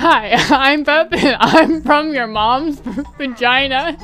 Hi, I'm Beth and I'm from your mom's vagina.